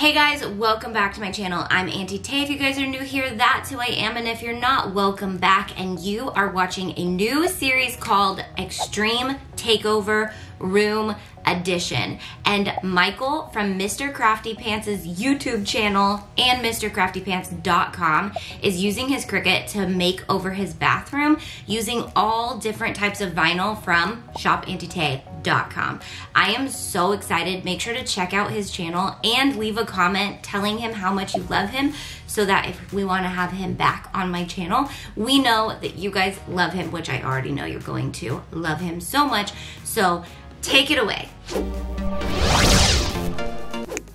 Hey guys, welcome back to my channel. I'm Auntie Tay. If you guys are new here, that's who I am. And if you're not, welcome back. And you are watching a new series called Extreme Taykover Room Edition. And Michael from Mr. Crafty Pants' YouTube channel and MrCraftyPants.com is using his Cricut to make over his bathroom using all different types of vinyl from ShopAuntieTay.com. I am so excited. Make sure to check out his channel and leave a comment telling him how much you love him so that if we want to have him back on my channel, we know that you guys love him, which I already know you're going to love him so much. So take it away.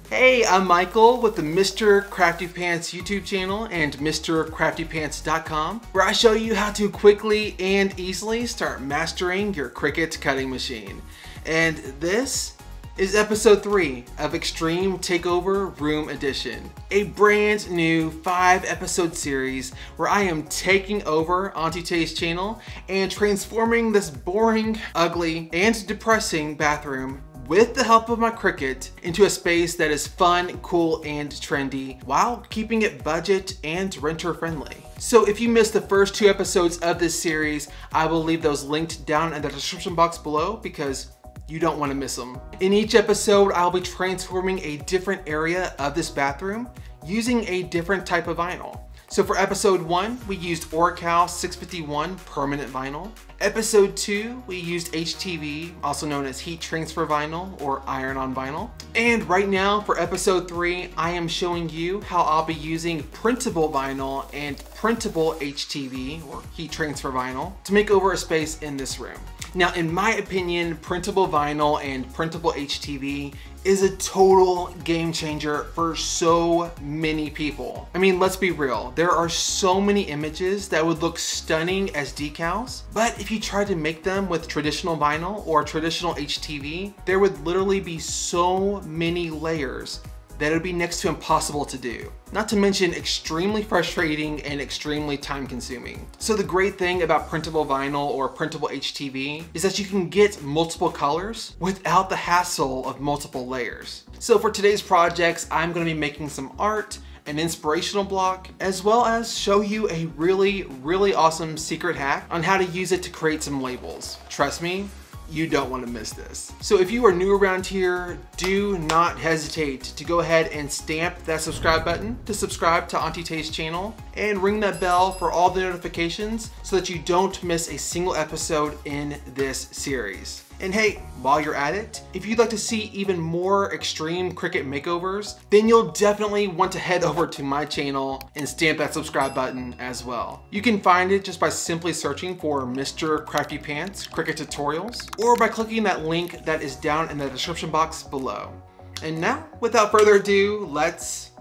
Hey, I'm Michael with the Mr. Crafty Pants YouTube channel and MrCraftyPants.com, where I show you how to quickly and easily start mastering your Cricut cutting machine. And this is episode 3 of Extreme Taykover Room Edition, a brand new 5 episode series where I am taking over Auntie Tay's channel and transforming this boring, ugly, and depressing bathroom with the help of my Cricut into a space that is fun, cool, and trendy while keeping it budget and renter friendly. So if you missed the first two episodes of this series, I will leave those linked down in the description box below because you don't want to miss them. In each episode, I'll be transforming a different area of this bathroom using a different type of vinyl. So for episode one, we used Oracal 651 permanent vinyl. Episode two, we used HTV, also known as heat transfer vinyl or iron-on vinyl. And right now for episode three, I am showing you how I'll be using printable vinyl and printable HTV or heat transfer vinyl to make over a space in this room. Now, in my opinion, printable vinyl and printable HTV is a total game changer for so many people. I mean, let's be real. There are so many images that would look stunning as decals, but if you tried to make them with traditional vinyl or traditional HTV, there would literally be so many layers that would be next to impossible to do. Not to mention extremely frustrating and extremely time consuming. So the great thing about printable vinyl or printable HTV is that you can get multiple colors without the hassle of multiple layers. So for today's projects, I'm gonna be making some art, an inspirational block, as well as show you a really, really awesome secret hack on how to use it to create some labels. Trust me, you don't want to miss this. So if you are new around here, do not hesitate to go ahead and stamp that subscribe button to subscribe to Auntie Tay's channel and ring that bell for all the notifications so that you don't miss a single episode in this series. And hey, while you're at it, if you'd like to see even more extreme Cricut makeovers, then you'll definitely want to head over to my channel and stamp that subscribe button as well. You can find it just by simply searching for Mr. Crafty Pants Cricut Tutorials, or by clicking that link that is down in the description box below. And now, without further ado, let's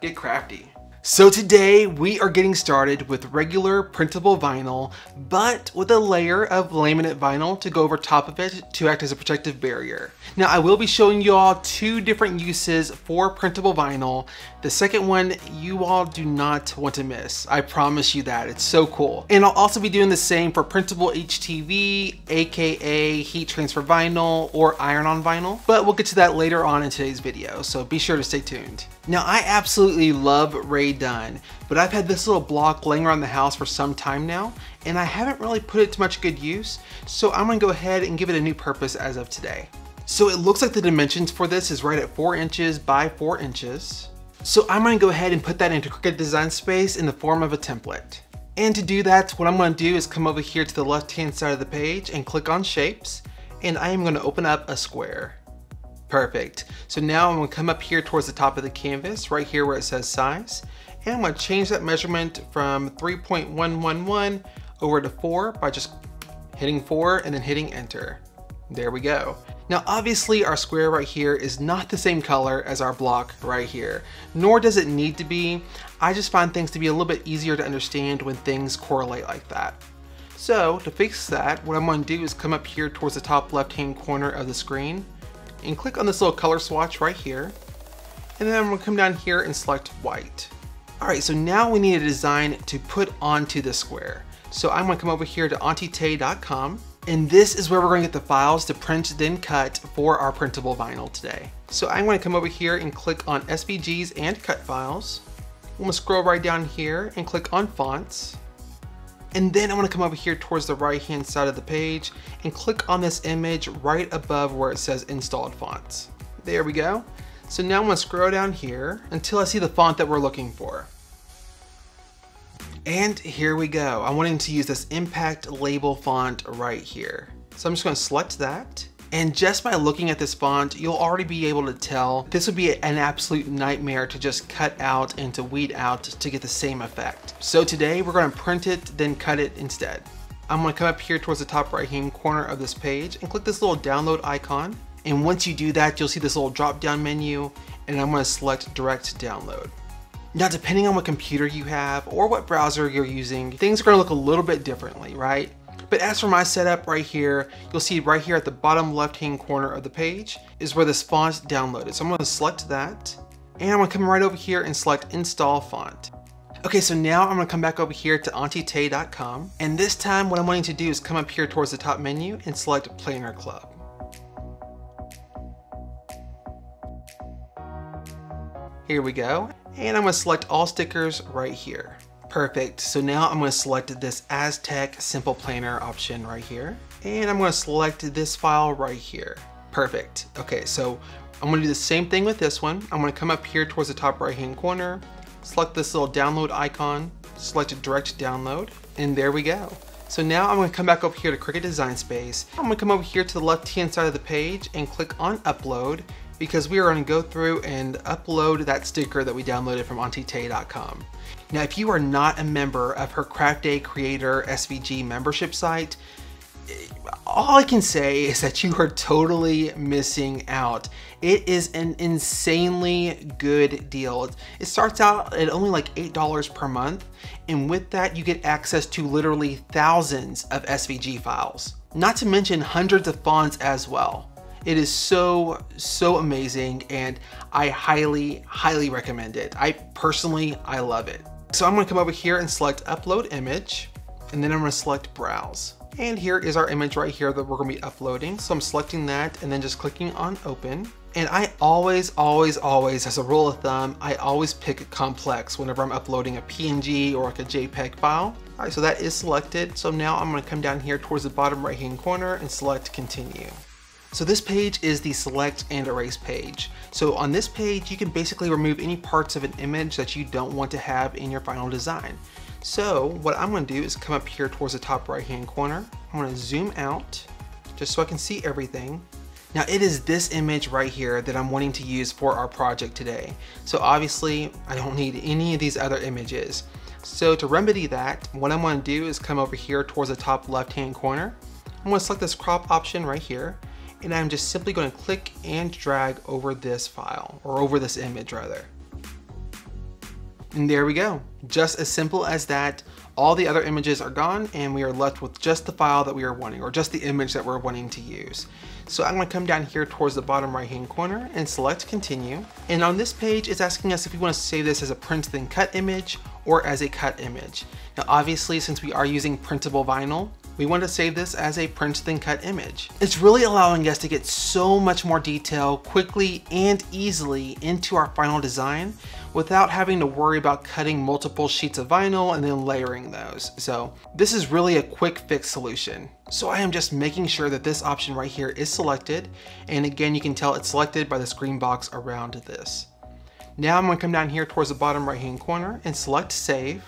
get crafty. So today we are getting started with regular printable vinyl, but with a layer of laminate vinyl to go over top of it to act as a protective barrier. Now I will be showing you all two different uses for printable vinyl. The second one you all do not want to miss. I promise you that, it's so cool. And I'll also be doing the same for printable HTV, aka heat transfer vinyl or iron-on vinyl, but we'll get to that later on in today's video, so be sure to stay tuned. Now I absolutely love Rae Dunn, but I've had this little block laying around the house for some time now, and I haven't really put it to much good use, so I'm gonna go ahead and give it a new purpose as of today. So it looks like the dimensions for this is right at four inches by four inches. So I'm gonna go ahead and put that into Cricut Design Space in the form of a template. And to do that, what I'm gonna do is come over here to the left-hand side of the page and click on Shapes, and I am gonna open up a square. Perfect. So now I'm gonna come up here towards the top of the canvas, right here where it says size, and I'm gonna change that measurement from 3.111 over to four by just hitting four and then hitting enter. There we go. Now obviously our square right here is not the same color as our block right here, nor does it need to be. I just find things to be a little bit easier to understand when things correlate like that. So to fix that, what I'm gonna do is come up here towards the top left hand corner of the screen and click on this little color swatch right here. And then I'm gonna come down here and select white. All right, so now we need a design to put onto the square. So I'm gonna come over here to auntietay.com And this is where we're going to get the files to print then cut for our printable vinyl today. So I'm going to come over here and click on SVGs and cut files. I'm to scroll right down here and click on fonts. And then I'm gonna come over here towards the right hand side of the page and click on this image right above where it says installed fonts. There we go. So now I'm gonna scroll down here until I see the font that we're looking for. And here we go. I'm wanting to use this impact label font right here. So I'm just gonna select that and just by looking at this font, you'll already be able to tell this would be an absolute nightmare to just cut out and to weed out to get the same effect. So today we're gonna print it, then cut it instead. I'm gonna come up here towards the top right hand corner of this page and click this little download icon. And once you do that, you'll see this little drop down menu and I'm gonna select direct download. Now, depending on what computer you have or what browser you're using, things are gonna look a little bit differently, right? But as for my setup right here, you'll see right here at the bottom left-hand corner of the page is where this font downloaded. So I'm gonna select that and I'm gonna come right over here and select install font. Okay, so now I'm gonna come back over here to auntietay.com and this time what I'm wanting to do is come up here towards the top menu and select Planner Club. Here we go. And I'm gonna select all stickers right here. Perfect, so now I'm gonna select this Aztec Simple Planner option right here. And I'm gonna select this file right here. Perfect, okay, so I'm gonna do the same thing with this one. I'm gonna come up here towards the top right hand corner, select this little download icon, select direct download, and there we go. So now I'm gonna come back over here to Cricut Design Space. I'm gonna come over here to the left hand side of the page and click on upload because we are gonna go through and upload that sticker that we downloaded from auntietay.com. Now, if you are not a member of her Craftay Creator SVG membership site, all I can say is that you are totally missing out. It is an insanely good deal. It starts out at only like $8 per month, and with that, you get access to literally thousands of SVG files, not to mention hundreds of fonts as well. It is so, so amazing, and I highly, highly recommend it. I personally, I love it. So I'm gonna come over here and select upload image, and then I'm gonna select browse. And here is our image right here that we're gonna be uploading. So I'm selecting that and then just clicking on open. And I always, always, always, as a rule of thumb, I always pick complex whenever I'm uploading a PNG or like a JPEG file. All right, so that is selected. So now I'm gonna come down here towards the bottom right hand corner and select continue. So this page is the select and erase page. So on this page, you can basically remove any parts of an image that you don't want to have in your final design. So what I'm gonna do is come up here towards the top right hand corner. I'm gonna zoom out just so I can see everything. Now it is this image right here that I'm wanting to use for our project today. So obviously I don't need any of these other images. So to remedy that, what I'm gonna do is come over here towards the top left hand corner. I'm gonna select this crop option right here and I'm just simply going to click and drag over this file, or over this image rather. And there we go. Just as simple as that, all the other images are gone and we are left with just the file that we are wanting, or just the image that we're wanting to use. So I'm gonna come down here towards the bottom right hand corner and select continue. And on this page, it's asking us if we wanna save this as a print then cut image or as a cut image. Now obviously, since we are using printable vinyl, we want to save this as a print then cut image. It's really allowing us to get so much more detail quickly and easily into our final design without having to worry about cutting multiple sheets of vinyl and then layering those. So this is really a quick fix solution. So I am just making sure that this option right here is selected. And again, you can tell it's selected by this green box around this. Now I'm gonna come down here towards the bottom right hand corner and select save.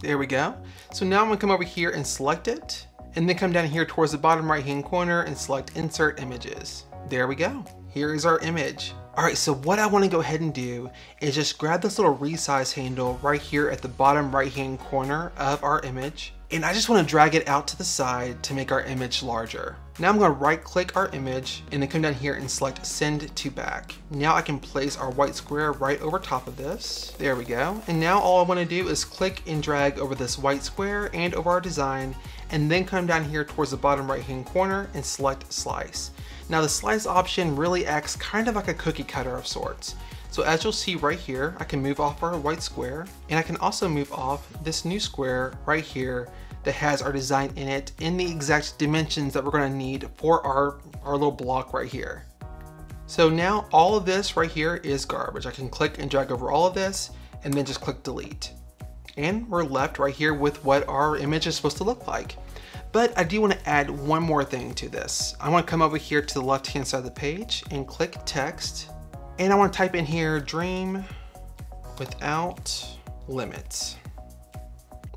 There we go. So now I'm gonna come over here and select it and then come down here towards the bottom right hand corner and select insert images. There we go. Here is our image. All right, so what I wanna go ahead and do is just grab this little resize handle right here at the bottom right hand corner of our image. And I just wanna drag it out to the side to make our image larger. Now I'm gonna right click our image and then come down here and select send to back. Now I can place our white square right over top of this. There we go. And now all I wanna do is click and drag over this white square and over our design and then come down here towards the bottom right hand corner and select slice. Now the slice option really acts kind of like a cookie cutter of sorts. So as you'll see right here, I can move off our white square and I can also move off this new square right here that has our design in it in the exact dimensions that we're gonna need for our, our little block right here. So now all of this right here is garbage. I can click and drag over all of this and then just click delete. And we're left right here with what our image is supposed to look like. But I do want to add one more thing to this. I want to come over here to the left hand side of the page and click text. And I want to type in here dream without limits.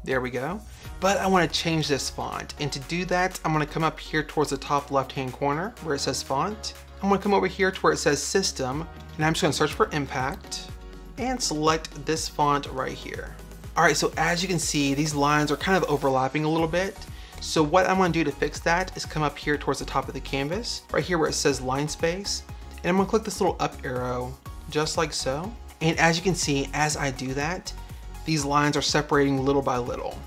There we go. But I want to change this font. And to do that, I'm to come up here towards the top left hand corner where it says font. I'm to come over here to where it says system and I'm just going to search for impact and select this font right here. All right, so as you can see, these lines are kind of overlapping a little bit. So what I'm gonna do to fix that is come up here towards the top of the canvas, right here where it says line space, and I'm gonna click this little up arrow, just like so. And as you can see, as I do that, these lines are separating little by little.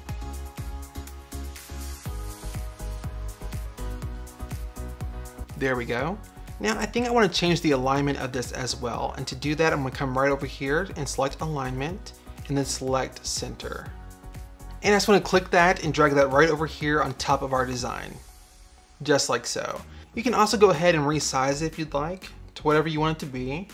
There we go. Now I think I want to change the alignment of this as well. And to do that, I'm going to come right over here and select alignment and then select center. And I just want to click that and drag that right over here on top of our design. Just like so. You can also go ahead and resize it if you'd like to whatever you want it to be.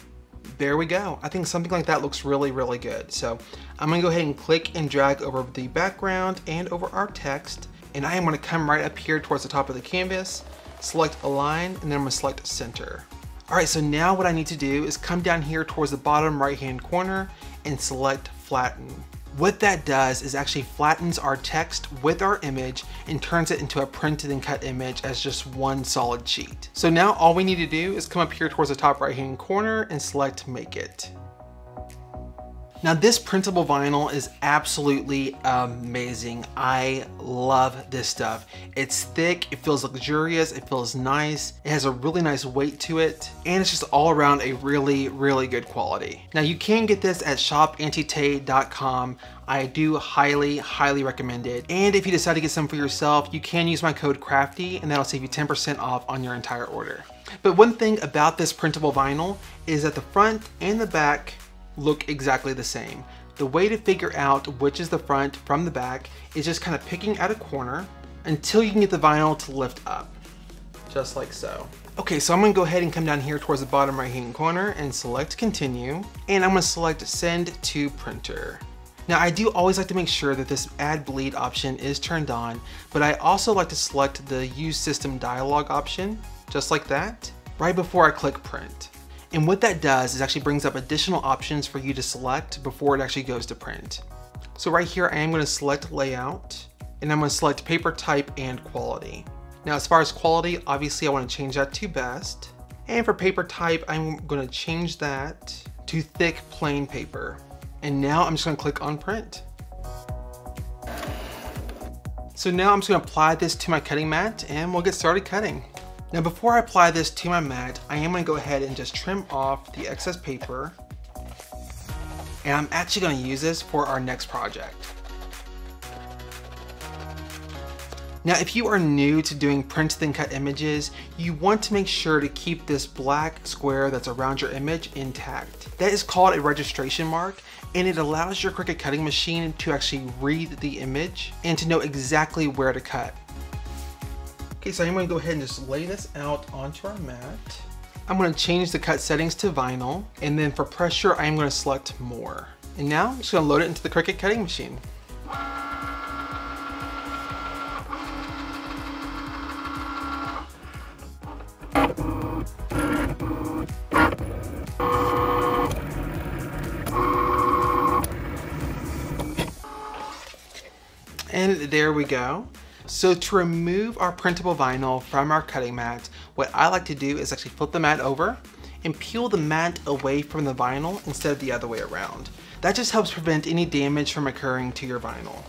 There we go. I think something like that looks really, really good. So I'm gonna go ahead and click and drag over the background and over our text. And I am gonna come right up here towards the top of the canvas, select align, and then I'm gonna select center. All right, so now what I need to do is come down here towards the bottom right-hand corner and select flatten. What that does is actually flattens our text with our image and turns it into a printed and cut image as just one solid sheet. So now all we need to do is come up here towards the top right hand corner and select make it. Now this printable vinyl is absolutely amazing. I love this stuff. It's thick, it feels luxurious, it feels nice, it has a really nice weight to it, and it's just all around a really, really good quality. Now you can get this at shopauntietay.com. I do highly, highly recommend it. And if you decide to get some for yourself, you can use my code CRAFTY and that'll save you 10% off on your entire order. But one thing about this printable vinyl is that the front and the back look exactly the same. The way to figure out which is the front from the back is just kind of picking at a corner until you can get the vinyl to lift up, just like so. Okay, so I'm gonna go ahead and come down here towards the bottom right hand corner and select continue, and I'm gonna select send to printer. Now I do always like to make sure that this add bleed option is turned on, but I also like to select the use system dialog option, just like that, right before I click print. And what that does is actually brings up additional options for you to select before it actually goes to print. So right here, I am gonna select layout and I'm gonna select paper type and quality. Now, as far as quality, obviously I wanna change that to best. And for paper type, I'm gonna change that to thick plain paper. And now I'm just gonna click on print. So now I'm just gonna apply this to my cutting mat and we'll get started cutting. Now before I apply this to my mat, I am going to go ahead and just trim off the excess paper. And I'm actually going to use this for our next project. Now if you are new to doing print then cut images, you want to make sure to keep this black square that's around your image intact. That is called a registration mark and it allows your Cricut cutting machine to actually read the image and to know exactly where to cut. Okay, so I'm going to go ahead and just lay this out onto our mat. I'm going to change the cut settings to vinyl, and then for pressure, I'm going to select more. And now I'm just going to load it into the Cricut cutting machine. And there we go. So to remove our printable vinyl from our cutting mat, what I like to do is actually flip the mat over and peel the mat away from the vinyl instead of the other way around. That just helps prevent any damage from occurring to your vinyl.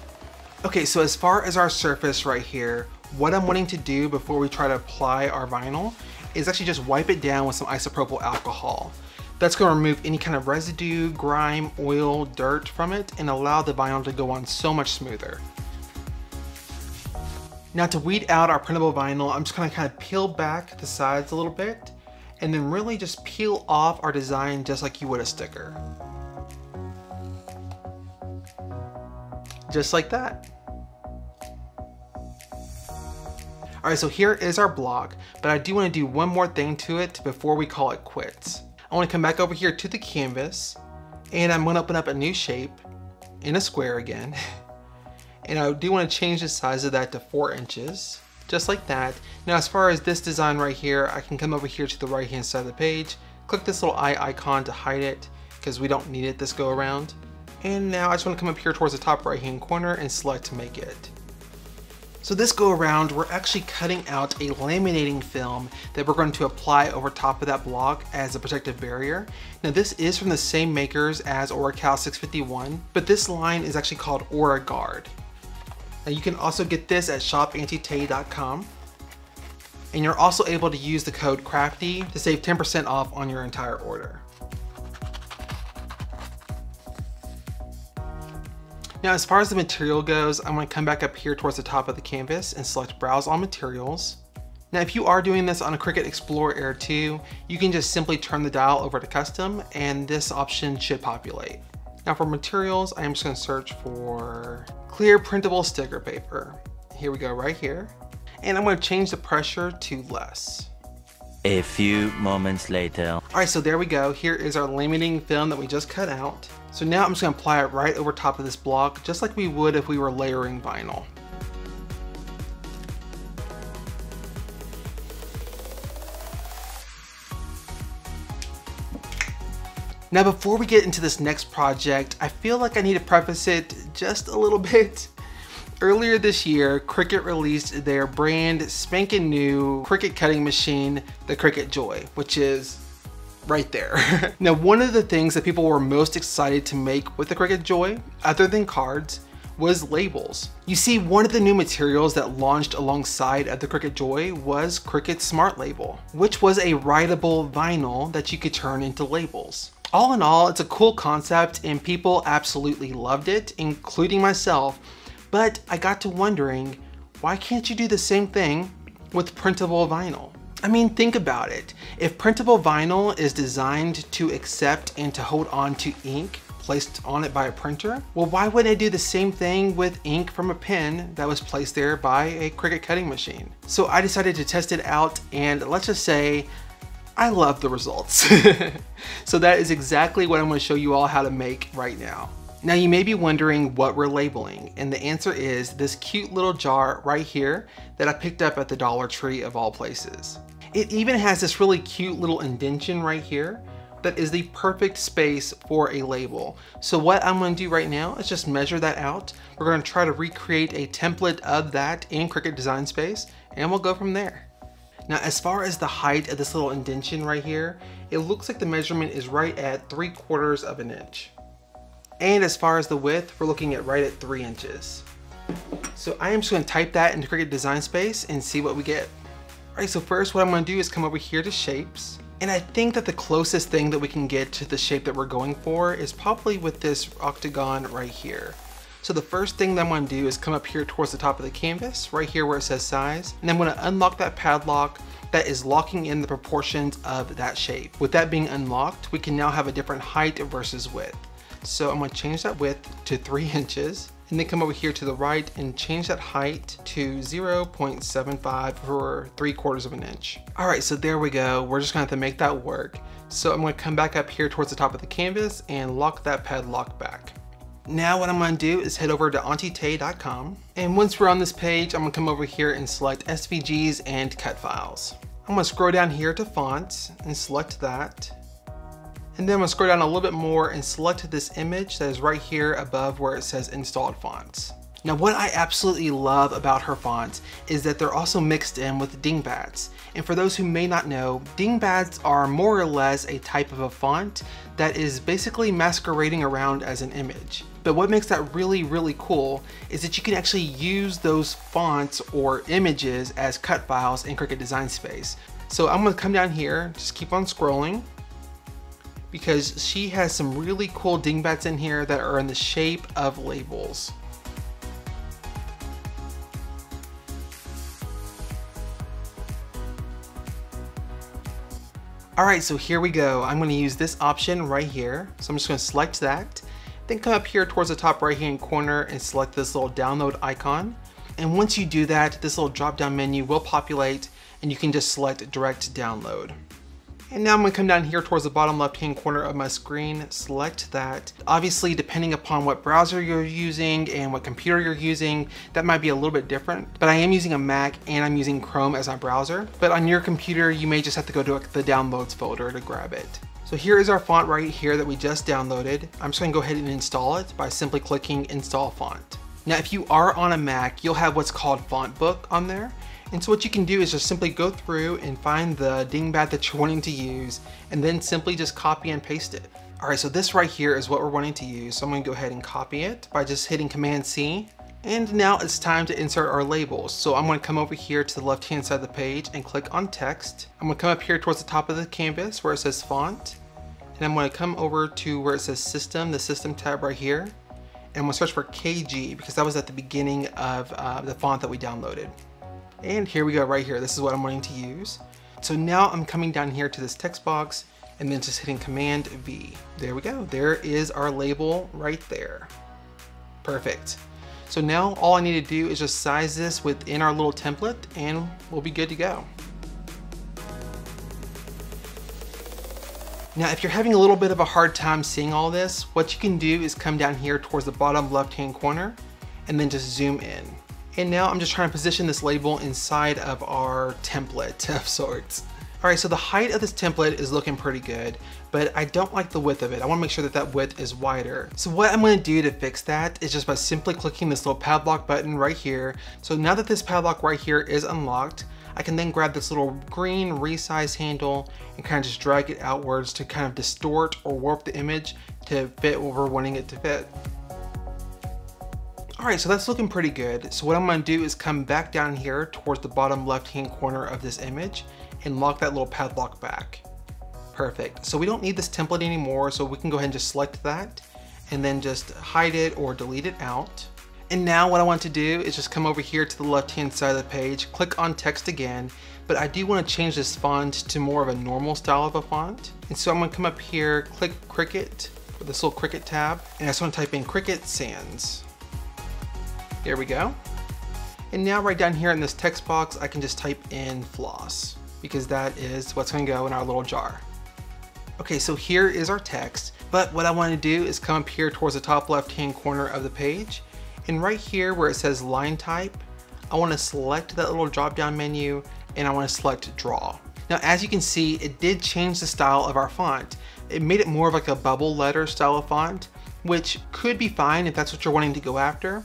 Okay, so as far as our surface right here, what I'm wanting to do before we try to apply our vinyl is actually just wipe it down with some isopropyl alcohol. That's going to remove any kind of residue, grime, oil, dirt from it and allow the vinyl to go on so much smoother. Now to weed out our printable vinyl, I'm just gonna kind of peel back the sides a little bit and then really just peel off our design just like you would a sticker. Just like that. All right, so here is our block, but I do wanna do one more thing to it before we call it quits. I wanna come back over here to the canvas, and I'm gonna open up a new shape in a square again. and I do wanna change the size of that to four inches, just like that. Now, as far as this design right here, I can come over here to the right-hand side of the page, click this little eye icon to hide it, because we don't need it this go around. And now I just wanna come up here towards the top right-hand corner and select make it. So this go around, we're actually cutting out a laminating film that we're going to apply over top of that block as a protective barrier. Now this is from the same makers as Oracal 651, but this line is actually called OraGuard. Now you can also get this at shopauntietay.com. And you're also able to use the code CRAFTY to save 10% off on your entire order. Now as far as the material goes, I'm to come back up here towards the top of the canvas and select Browse All Materials. Now if you are doing this on a Cricut Explorer Air 2, you can just simply turn the dial over to Custom and this option should populate. Now for materials, I am just going to search for clear printable sticker paper. Here we go right here. And I'm going to change the pressure to less. A few moments later. All right, so there we go. Here is our laminating film that we just cut out. So now I'm just gonna apply it right over top of this block, just like we would if we were layering vinyl. Now before we get into this next project, I feel like I need to preface it just a little bit. Earlier this year, Cricut released their brand spanking new Cricut cutting machine, the Cricut Joy, which is right there. now, one of the things that people were most excited to make with the Cricut Joy, other than cards, was labels. You see, one of the new materials that launched alongside of the Cricut Joy was Cricut Smart Label, which was a writable vinyl that you could turn into labels. All in all, it's a cool concept and people absolutely loved it, including myself, but I got to wondering, why can't you do the same thing with printable vinyl? I mean, think about it. If printable vinyl is designed to accept and to hold on to ink placed on it by a printer, well, why wouldn't it do the same thing with ink from a pen that was placed there by a Cricut cutting machine? So I decided to test it out and let's just say, I love the results. so that is exactly what I'm gonna show you all how to make right now. Now you may be wondering what we're labeling, and the answer is this cute little jar right here that I picked up at the Dollar Tree of all places. It even has this really cute little indention right here that is the perfect space for a label. So what I'm gonna do right now is just measure that out. We're gonna try to recreate a template of that in Cricut Design Space, and we'll go from there. Now, as far as the height of this little indention right here, it looks like the measurement is right at 3 quarters of an inch. And as far as the width, we're looking at right at 3 inches. So I am just going to type that into Cricut Design Space and see what we get. Alright, so first what I'm going to do is come over here to shapes. And I think that the closest thing that we can get to the shape that we're going for is probably with this octagon right here. So the first thing that I'm to do is come up here towards the top of the canvas, right here where it says size, and I'm to unlock that padlock that is locking in the proportions of that shape. With that being unlocked, we can now have a different height versus width. So I'm to change that width to 3 inches and then come over here to the right and change that height to 0.75 for 3 quarters of an inch. Alright, so there we go. We're just gonna have to make that work. So I'm gonna come back up here towards the top of the canvas and lock that padlock back. Now what I'm gonna do is head over to auntietay.com and once we're on this page, I'm gonna come over here and select SVGs and cut files. I'm gonna scroll down here to fonts and select that and then I'm gonna scroll down a little bit more and select this image that is right here above where it says installed fonts. Now what I absolutely love about her fonts is that they're also mixed in with dingbats. And for those who may not know, dingbats are more or less a type of a font that is basically masquerading around as an image. But what makes that really, really cool is that you can actually use those fonts or images as cut files in Cricut Design Space. So I'm gonna come down here, just keep on scrolling, because she has some really cool dingbats in here that are in the shape of labels. Alright, so here we go. I'm to use this option right here. So I'm just to select that. Then come up here towards the top right hand corner and select this little download icon. And once you do that, this little drop down menu will populate and you can just select direct download. And now I'm gonna come down here towards the bottom left hand corner of my screen, select that. Obviously, depending upon what browser you're using and what computer you're using, that might be a little bit different. But I am using a Mac and I'm using Chrome as my browser. But on your computer, you may just have to go to the downloads folder to grab it. So here is our font right here that we just downloaded. I'm just gonna go ahead and install it by simply clicking install font. Now, if you are on a Mac, you'll have what's called Font Book on there. And so what you can do is just simply go through and find the dingbat that you're wanting to use and then simply just copy and paste it. All right, so this right here is what we're wanting to use. So I'm gonna go ahead and copy it by just hitting Command C. And now it's time to insert our labels. So I'm gonna come over here to the left-hand side of the page and click on text. I'm gonna come up here towards the top of the canvas where it says font. And I'm gonna come over to where it says system, the system tab right here. And gonna search for KG because that was at the beginning of uh, the font that we downloaded. And here we go right here. This is what I'm wanting to use. So now I'm coming down here to this text box and then just hitting Command V. There we go. There is our label right there. Perfect. So now all I need to do is just size this within our little template and we'll be good to go. Now, if you're having a little bit of a hard time seeing all this, what you can do is come down here towards the bottom left-hand corner and then just zoom in. And now I'm just trying to position this label inside of our template of sorts. All right, so the height of this template is looking pretty good, but I don't like the width of it. I wanna make sure that that width is wider. So what I'm gonna do to fix that is just by simply clicking this little padlock button right here. So now that this padlock right here is unlocked, I can then grab this little green resize handle and kind of just drag it outwards to kind of distort or warp the image to fit what we're wanting it to fit. All right, so that's looking pretty good. So what I'm gonna do is come back down here towards the bottom left-hand corner of this image and lock that little padlock back. Perfect. So we don't need this template anymore, so we can go ahead and just select that and then just hide it or delete it out. And now what I want to do is just come over here to the left-hand side of the page, click on text again, but I do want to change this font to more of a normal style of a font. And so I'm gonna come up here, click Cricut, with this little Cricut tab, and I just want to type in Cricut Sans. There we go. And now right down here in this text box, I can just type in floss because that is what's gonna go in our little jar. Okay, so here is our text, but what I wanna do is come up here towards the top left-hand corner of the page, and right here where it says line type, I wanna select that little drop-down menu, and I wanna select draw. Now, as you can see, it did change the style of our font. It made it more of like a bubble letter style of font, which could be fine if that's what you're wanting to go after.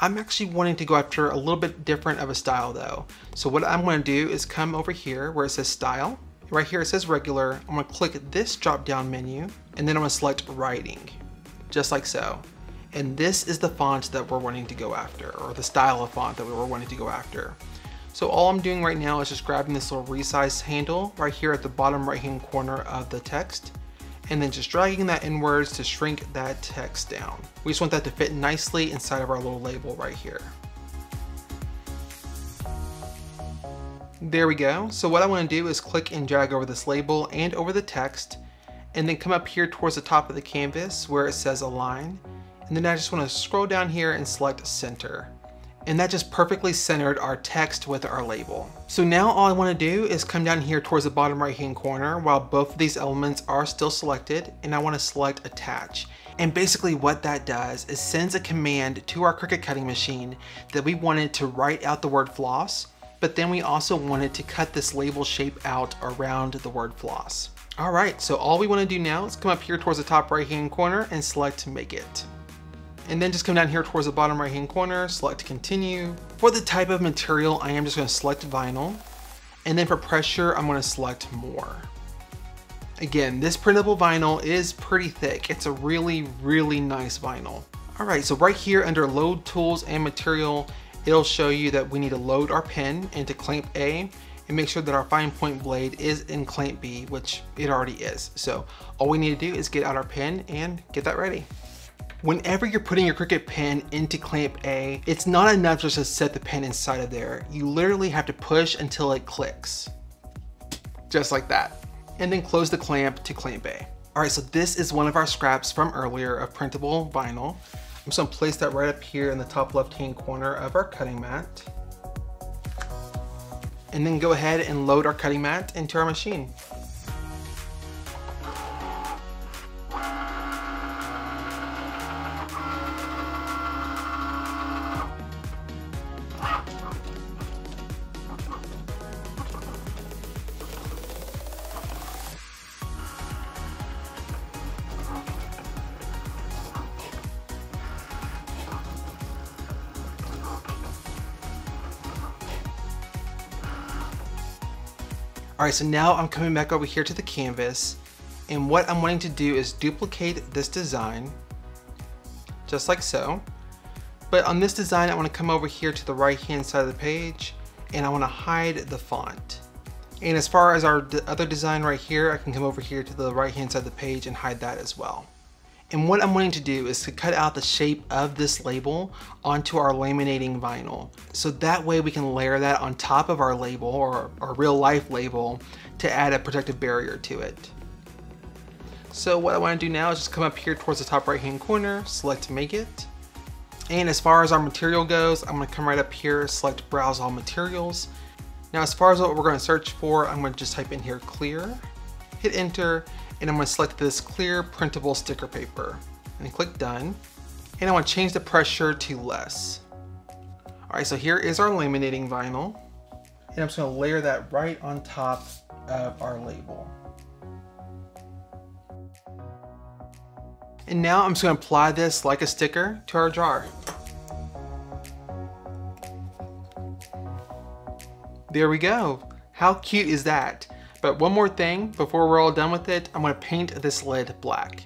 I'm actually wanting to go after a little bit different of a style though. So what I'm gonna do is come over here where it says style. Right here it says regular. I'm gonna click this drop down menu and then I'm gonna select writing, just like so. And this is the font that we're wanting to go after, or the style of font that we were wanting to go after. So all I'm doing right now is just grabbing this little resize handle right here at the bottom right hand corner of the text and then just dragging that inwards to shrink that text down. We just want that to fit nicely inside of our little label right here. There we go. So what I want to do is click and drag over this label and over the text and then come up here towards the top of the canvas where it says align. And then I just want to scroll down here and select center and that just perfectly centered our text with our label. So now all I want to do is come down here towards the bottom right hand corner while both of these elements are still selected and I want to select attach. And basically what that does is sends a command to our Cricut cutting machine that we wanted to write out the word floss, but then we also wanted to cut this label shape out around the word floss. All right, so all we want to do now is come up here towards the top right hand corner and select make it and then just come down here towards the bottom right hand corner, select continue. For the type of material, I am just gonna select vinyl. And then for pressure, I'm gonna select more. Again, this printable vinyl is pretty thick. It's a really, really nice vinyl. All right, so right here under load tools and material, it'll show you that we need to load our pen into clamp A and make sure that our fine point blade is in clamp B, which it already is. So all we need to do is get out our pen and get that ready. Whenever you're putting your Cricut pen into clamp A, it's not enough just to set the pen inside of there. You literally have to push until it clicks. Just like that. And then close the clamp to clamp A. All right, so this is one of our scraps from earlier of printable vinyl. I'm just gonna place that right up here in the top left-hand corner of our cutting mat. And then go ahead and load our cutting mat into our machine. Alright, so now I'm coming back over here to the canvas and what I'm wanting to do is duplicate this design just like so. But on this design, I want to come over here to the right hand side of the page and I want to hide the font. And as far as our other design right here, I can come over here to the right hand side of the page and hide that as well. And what I'm wanting to do is to cut out the shape of this label onto our laminating vinyl. So that way we can layer that on top of our label or our real life label to add a protective barrier to it. So what I want to do now is just come up here towards the top right hand corner, select make it. And as far as our material goes, I'm going to come right up here, select browse all materials. Now as far as what we're going to search for, I'm going to just type in here clear, hit enter, and I'm to select this clear printable sticker paper and click done. And I want to change the pressure to less. Alright, so here is our laminating vinyl. And I'm just to layer that right on top of our label. And now I'm just to apply this like a sticker to our jar. There we go. How cute is that? But one more thing before we're all done with it, I'm gonna paint this lid black.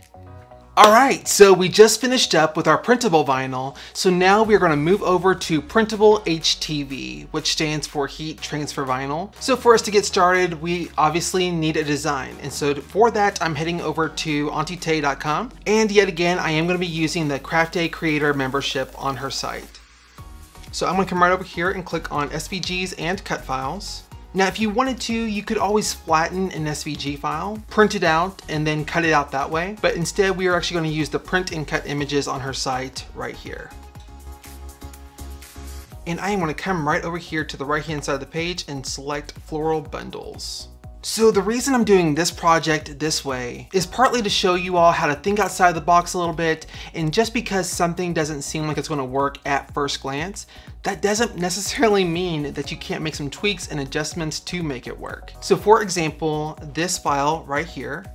All right, so we just finished up with our printable vinyl. So now we're gonna move over to printable HTV, which stands for heat transfer vinyl. So for us to get started, we obviously need a design. And so for that, I'm heading over to auntietay.com. And yet again, I am gonna be using the Craftay Creator membership on her site. So I'm gonna come right over here and click on SVGs and cut files. Now, if you wanted to, you could always flatten an SVG file, print it out, and then cut it out that way. But instead, we are actually going to use the print and cut images on her site right here. And I am to come right over here to the right hand side of the page and select floral bundles. So the reason I'm doing this project this way is partly to show you all how to think outside the box a little bit and just because something doesn't seem like it's going to work at first glance, that doesn't necessarily mean that you can't make some tweaks and adjustments to make it work. So for example, this file right here,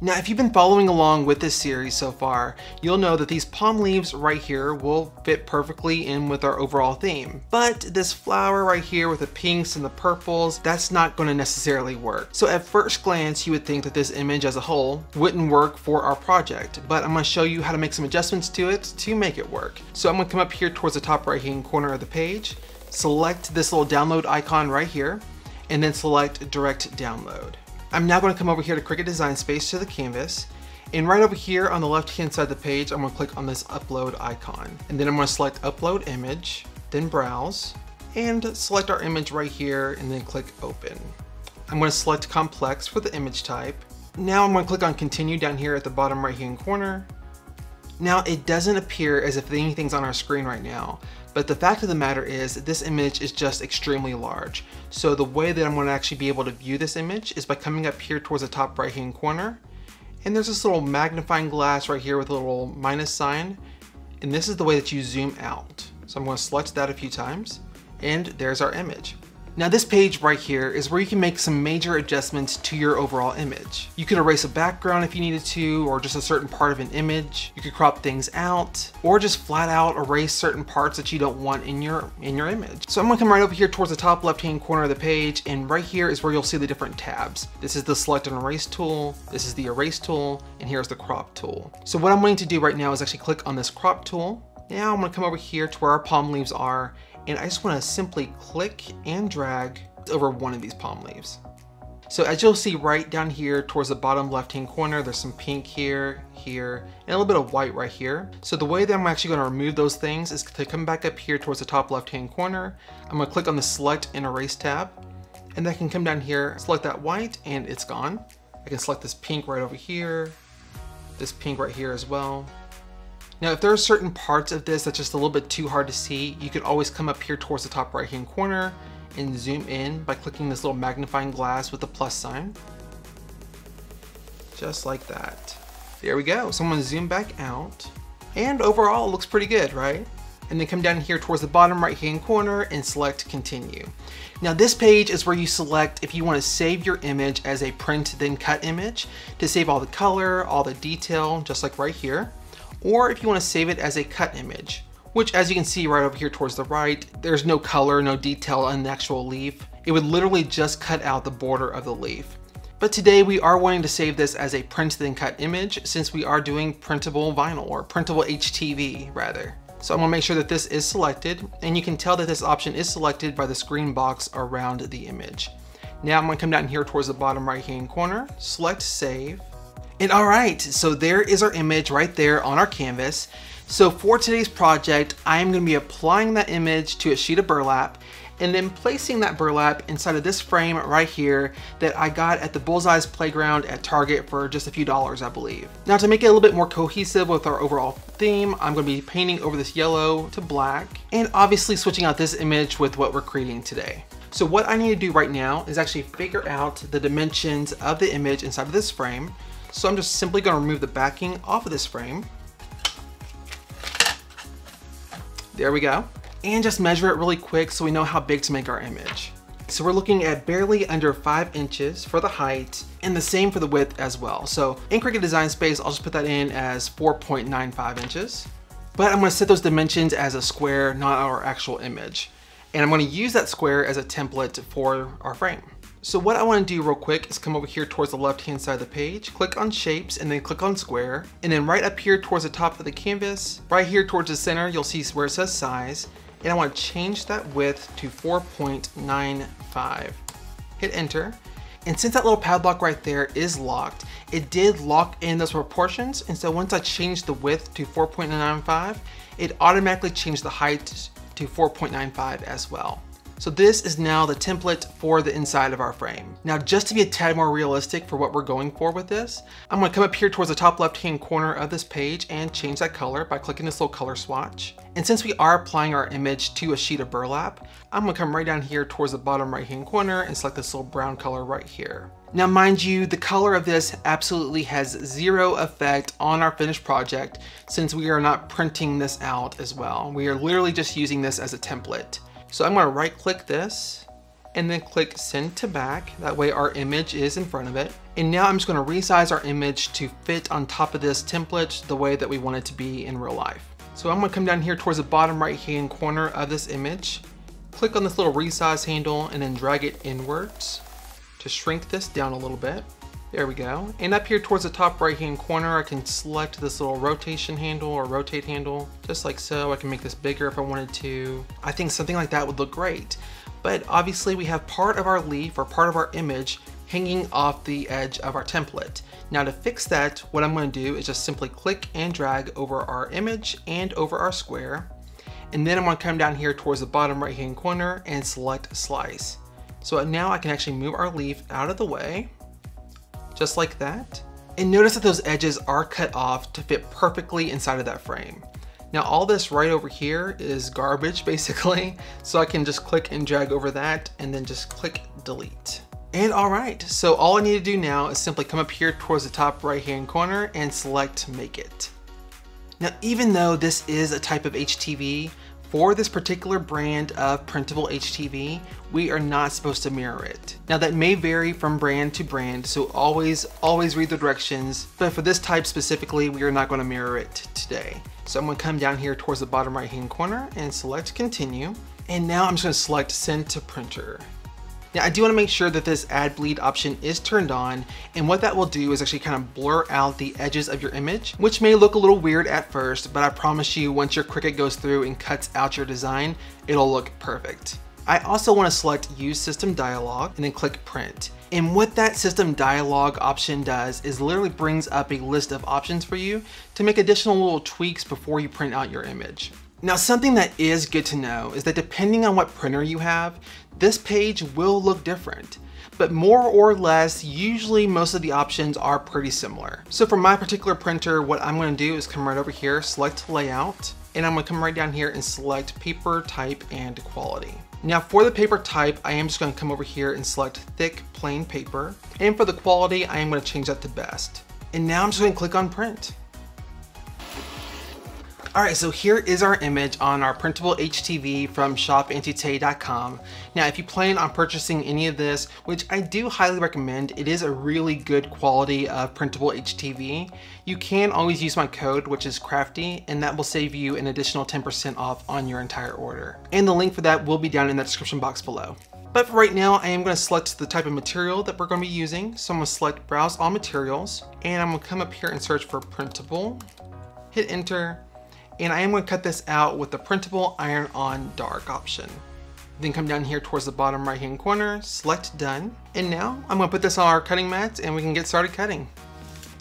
now, if you've been following along with this series so far, you'll know that these palm leaves right here will fit perfectly in with our overall theme. But this flower right here with the pinks and the purples, that's not going to necessarily work. So at first glance, you would think that this image as a whole wouldn't work for our project, but I'm going to show you how to make some adjustments to it to make it work. So I'm going to come up here towards the top right hand corner of the page, select this little download icon right here, and then select direct download. I'm now going to come over here to Cricut Design Space to the canvas. And right over here on the left hand side of the page, I'm going to click on this upload icon. And then I'm going to select upload image, then browse, and select our image right here and then click open. I'm going to select complex for the image type. Now I'm going to click on continue down here at the bottom right hand corner. Now it doesn't appear as if anything's on our screen right now, but the fact of the matter is this image is just extremely large. So the way that I'm going to actually be able to view this image is by coming up here towards the top right hand corner. And there's this little magnifying glass right here with a little minus sign. And this is the way that you zoom out. So I'm going to select that a few times. And there's our image. Now this page right here is where you can make some major adjustments to your overall image. You could erase a background if you needed to, or just a certain part of an image. You could crop things out, or just flat out erase certain parts that you don't want in your, in your image. So I'm gonna come right over here towards the top left-hand corner of the page, and right here is where you'll see the different tabs. This is the select and erase tool, this is the erase tool, and here's the crop tool. So what I'm going to do right now is actually click on this crop tool. Now I'm gonna come over here to where our palm leaves are, and I just wanna simply click and drag over one of these palm leaves. So as you'll see right down here towards the bottom left hand corner, there's some pink here, here, and a little bit of white right here. So the way that I'm actually gonna remove those things is to come back up here towards the top left hand corner. I'm gonna click on the select and erase tab, and I can come down here, select that white, and it's gone. I can select this pink right over here, this pink right here as well, Now, if there are certain parts of this that's just a little bit too hard to see, you can always come up here towards the top right hand corner and zoom in by clicking this little magnifying glass with the plus sign. Just like that. There we go. So I'm gonna zoom back out. And overall, it looks pretty good, right? And then come down here towards the bottom right hand corner and select continue. Now this page is where you select if you want to save your image as a print then cut image to save all the color, all the detail, just like right here. Or if you want to save it as a cut image, which as you can see right over here towards the right, there's no color, no detail on the actual leaf. It would literally just cut out the border of the leaf. But today we are wanting to save this as a print then cut image since we are doing printable vinyl or printable HTV rather. So I'm gonna make sure that this is selected and you can tell that this option is selected by the screen box around the image. Now I'm gonna come down here towards the bottom right hand corner, select save. And all right, so there is our image right there on our canvas. So for today's project, I am gonna be applying that image to a sheet of burlap and then placing that burlap inside of this frame right here that I got at the Bullseye's Playground at Target for just a few dollars, I believe. Now to make it a little bit more cohesive with our overall theme, I'm gonna be painting over this yellow to black and obviously switching out this image with what we're creating today. So what I need to do right now is actually figure out the dimensions of the image inside of this frame. So I'm just simply gonna remove the backing off of this frame. There we go and just measure it really quick so we know how big to make our image. So we're looking at barely under five inches for the height and the same for the width as well. So in Cricut Design Space, I'll just put that in as 4.95 inches. But I'm gonna set those dimensions as a square, not our actual image. And I'm gonna use that square as a template for our frame. So what I wanna do real quick is come over here towards the left-hand side of the page, click on shapes and then click on square. And then right up here towards the top of the canvas, right here towards the center, you'll see where it says size and I want to change that width to 4.95. Hit enter. And since that little padlock right there is locked, it did lock in those proportions. And so once I changed the width to 4.95, it automatically changed the height to 4.95 as well. So this is now the template for the inside of our frame. Now just to be a tad more realistic for what we're going for with this, I'm gonna come up here towards the top left hand corner of this page and change that color by clicking this little color swatch. And since we are applying our image to a sheet of burlap, I'm gonna come right down here towards the bottom right hand corner and select this little brown color right here. Now mind you, the color of this absolutely has zero effect on our finished project since we are not printing this out as well. We are literally just using this as a template. So I'm gonna right click this and then click send to back. That way our image is in front of it. And now I'm just gonna resize our image to fit on top of this template the way that we want it to be in real life. So I'm gonna come down here towards the bottom right hand corner of this image, click on this little resize handle and then drag it inwards to shrink this down a little bit. There we go. And up here towards the top right hand corner, I can select this little rotation handle or rotate handle, just like so. I can make this bigger if I wanted to. I think something like that would look great. But obviously we have part of our leaf or part of our image hanging off the edge of our template. Now to fix that, what I'm gonna do is just simply click and drag over our image and over our square. And then I'm gonna come down here towards the bottom right hand corner and select slice. So now I can actually move our leaf out of the way just like that. And notice that those edges are cut off to fit perfectly inside of that frame. Now all this right over here is garbage basically, so I can just click and drag over that and then just click delete. And all right, so all I need to do now is simply come up here towards the top right hand corner and select make it. Now even though this is a type of HTV, for this particular brand of printable HTV, we are not supposed to mirror it. Now that may vary from brand to brand, so always, always read the directions, but for this type specifically, we are not gonna mirror it today. So I'm gonna come down here towards the bottom right hand corner and select continue. And now I'm just gonna select send to printer. Now I do want to make sure that this add bleed option is turned on and what that will do is actually kind of blur out the edges of your image which may look a little weird at first but I promise you once your Cricut goes through and cuts out your design it'll look perfect. I also want to select use system dialog and then click print. And what that system dialog option does is literally brings up a list of options for you to make additional little tweaks before you print out your image. Now something that is good to know is that depending on what printer you have, this page will look different. but more or less, usually most of the options are pretty similar. So for my particular printer, what I'm gonna do is come right over here, select layout, and I'm gonna come right down here and select paper type and quality. Now for the paper type, I am just gonna come over here and select thick plain paper. And for the quality, I am gonna change that to best. And now I'm just gonna click on print. All right, so here is our image on our printable HTV from shopauntietay.com. Now, if you plan on purchasing any of this, which I do highly recommend, it is a really good quality of printable HTV. You can always use my code, which is crafty, and that will save you an additional 10% off on your entire order. And the link for that will be down in the description box below. But for right now, I am going to select the type of material that we're going to be using. So I'm going to select browse all materials, and I'm going to come up here and search for printable, hit enter, and I am going to cut this out with the printable iron on dark option. Then come down here towards the bottom right hand corner, select done. And now I'm going to put this on our cutting mat and we can get started cutting.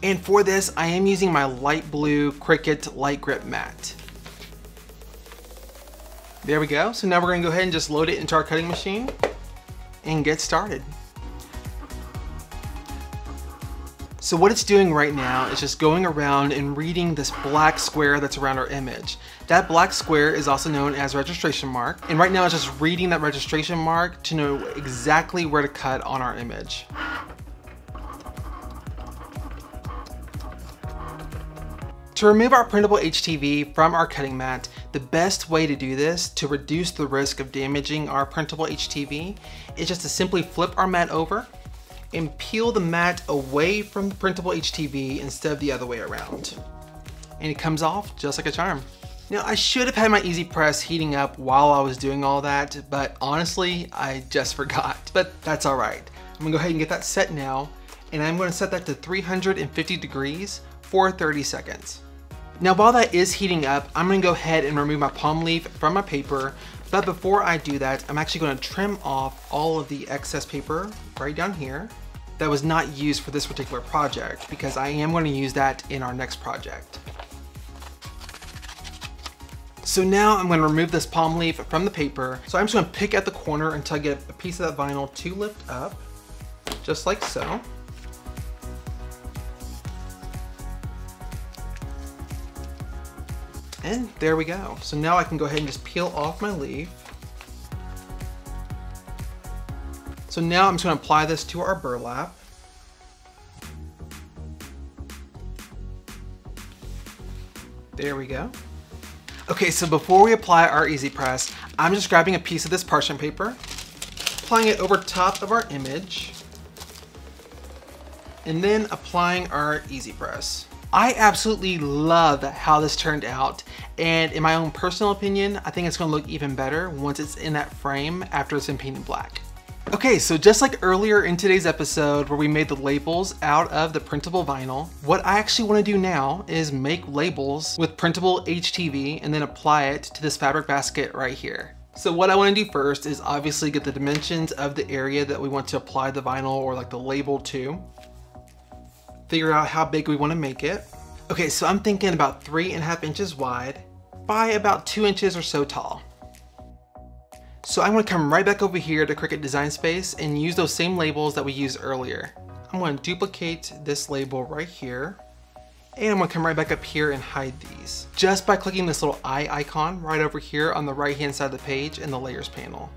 And for this, I am using my light blue Cricut light grip mat. There we go. So now we're going to go ahead and just load it into our cutting machine and get started. So what it's doing right now is just going around and reading this black square that's around our image. That black square is also known as registration mark. And right now it's just reading that registration mark to know exactly where to cut on our image. To remove our printable HTV from our cutting mat, the best way to do this to reduce the risk of damaging our printable HTV is just to simply flip our mat over and peel the mat away from the printable HTV instead of the other way around. And it comes off just like a charm. Now I should have had my Easy Press heating up while I was doing all that, but honestly, I just forgot, but that's all right. I'm gonna go ahead and get that set now, and I'm gonna set that to 350 degrees for 30 seconds. Now while that is heating up, I'm gonna go ahead and remove my palm leaf from my paper, but before I do that, I'm actually gonna trim off all of the excess paper right down here that was not used for this particular project because I am gonna use that in our next project. So now I'm gonna remove this palm leaf from the paper. So I'm just gonna pick at the corner until I get a piece of that vinyl to lift up, just like so. And there we go. So now I can go ahead and just peel off my leaf. So now I'm just gonna apply this to our burlap. There we go. Okay, so before we apply our Easy Press, I'm just grabbing a piece of this parchment paper, applying it over top of our image, and then applying our Easy Press. I absolutely love how this turned out and in my own personal opinion, I think it's gonna look even better once it's in that frame after it's been painted black. Okay, so just like earlier in today's episode where we made the labels out of the printable vinyl, what I actually wanna do now is make labels with printable HTV and then apply it to this fabric basket right here. So what I wanna do first is obviously get the dimensions of the area that we want to apply the vinyl or like the label to. Figure out how big we wanna make it. Okay, so I'm thinking about three and a half inches wide by about two inches or so tall. So I'm gonna come right back over here to Cricut Design Space and use those same labels that we used earlier. I'm gonna duplicate this label right here and I'm gonna come right back up here and hide these. Just by clicking this little eye icon right over here on the right hand side of the page in the layers panel.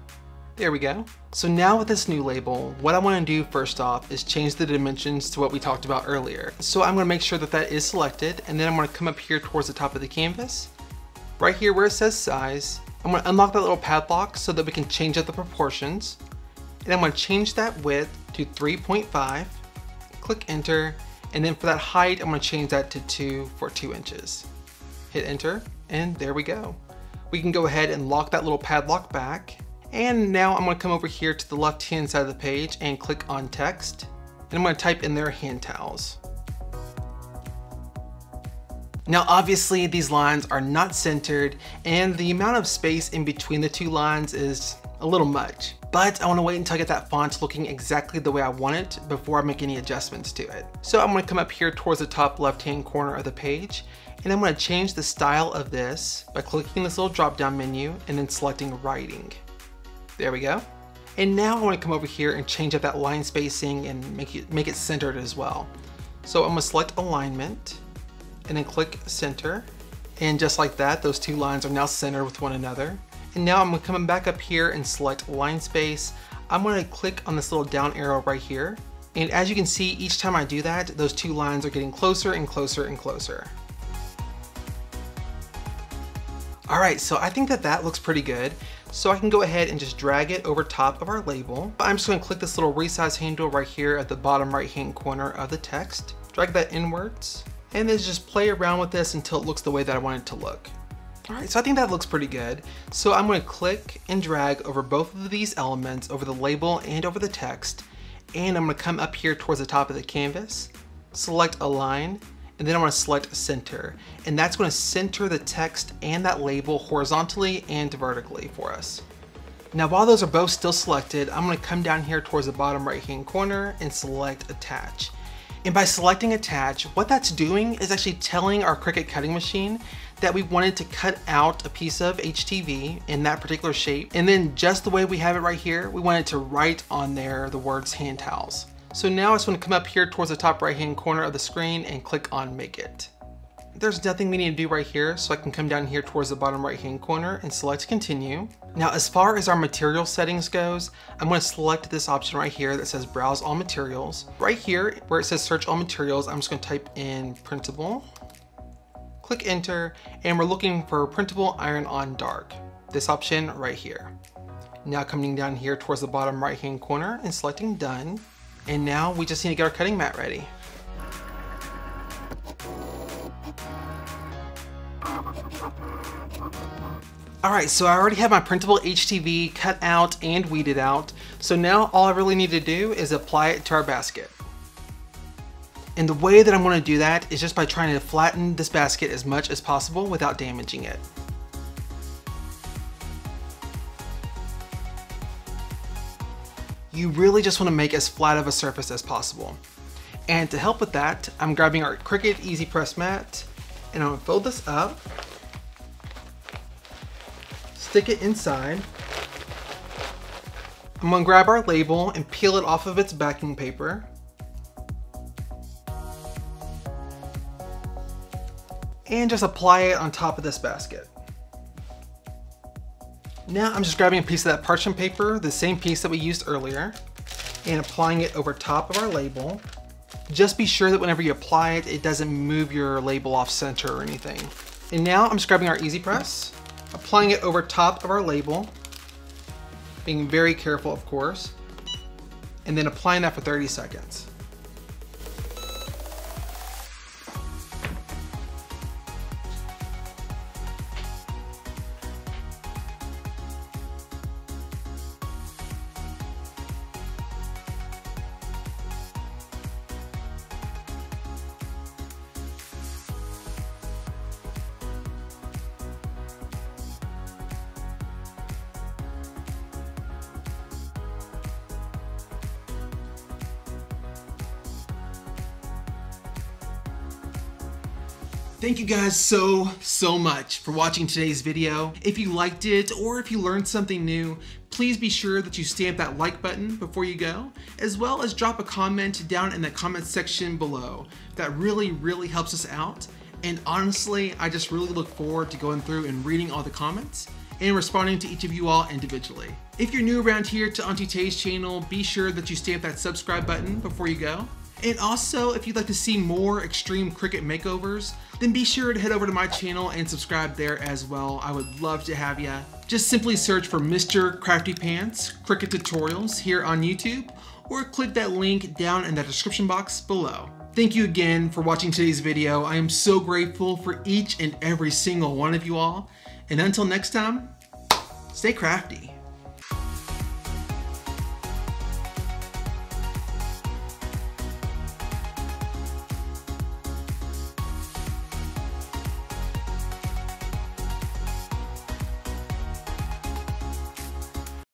There we go. So now with this new label, what I wanna do first off is change the dimensions to what we talked about earlier. So I'm gonna make sure that that is selected and then I'm gonna come up here towards the top of the canvas. Right here where it says size, I'm gonna unlock that little padlock so that we can change out the proportions. And I'm gonna change that width to 3.5, click enter, and then for that height, I'm gonna change that to two for two inches. Hit enter, and there we go. We can go ahead and lock that little padlock back. And now I'm gonna come over here to the left-hand side of the page and click on text. And I'm gonna type in their hand towels. Now obviously these lines are not centered and the amount of space in between the two lines is a little much. But I wanna wait until I get that font looking exactly the way I want it before I make any adjustments to it. So I'm gonna come up here towards the top left-hand corner of the page and I'm gonna change the style of this by clicking this little drop-down menu and then selecting writing. There we go. And now I want to come over here and change up that line spacing and make it, make it centered as well. So I'm going to select alignment and then click center. And just like that, those two lines are now centered with one another. And now I'm coming back up here and select line space. I'm going to click on this little down arrow right here. And as you can see, each time I do that, those two lines are getting closer and closer and closer. All right, so I think that that looks pretty good. So I can go ahead and just drag it over top of our label. I'm just gonna click this little resize handle right here at the bottom right hand corner of the text. Drag that inwards, and then just play around with this until it looks the way that I want it to look. All right, so I think that looks pretty good. So I'm gonna click and drag over both of these elements, over the label and over the text, and I'm gonna come up here towards the top of the canvas, select align, and then I'm gonna select center. And that's gonna center the text and that label horizontally and vertically for us. Now while those are both still selected, I'm gonna come down here towards the bottom right hand corner and select attach. And by selecting attach, what that's doing is actually telling our Cricut cutting machine that we wanted to cut out a piece of HTV in that particular shape. And then just the way we have it right here, we wanted to write on there the words hand towels. So now I just want to come up here towards the top right hand corner of the screen and click on make it. There's nothing we need to do right here, so I can come down here towards the bottom right hand corner and select continue. Now as far as our material settings goes, I'm going to select this option right here that says browse all materials. Right here where it says search all materials, I'm just going to type in printable. Click enter and we're looking for printable iron on dark. This option right here. Now coming down here towards the bottom right hand corner and selecting done. And now we just need to get our cutting mat ready. Alright, so I already have my printable HTV cut out and weeded out. So now all I really need to do is apply it to our basket. And the way that I'm going to do that is just by trying to flatten this basket as much as possible without damaging it. You really just want to make as flat of a surface as possible. And to help with that, I'm grabbing our Cricut Easy Press mat and I'm gonna fold this up, stick it inside. I'm gonna grab our label and peel it off of its backing paper. And just apply it on top of this basket. Now I'm just grabbing a piece of that parchment paper, the same piece that we used earlier, and applying it over top of our label. Just be sure that whenever you apply it, it doesn't move your label off center or anything. And now I'm just grabbing our Easy Press, applying it over top of our label, being very careful of course, and then applying that for 30 seconds. Thank you guys so, so much for watching today's video. If you liked it or if you learned something new, please be sure that you stamp that like button before you go, as well as drop a comment down in the comment section below. That really, really helps us out. And honestly, I just really look forward to going through and reading all the comments and responding to each of you all individually. If you're new around here to Auntie Tay's channel, be sure that you stamp that subscribe button before you go. And also, if you'd like to see more extreme Cricut makeovers, then be sure to head over to my channel and subscribe there as well. I would love to have you. Just simply search for Mr. Crafty Pants Cricut Tutorials here on YouTube, or click that link down in the description box below. Thank you again for watching today's video. I am so grateful for each and every single one of you all. And until next time, stay crafty.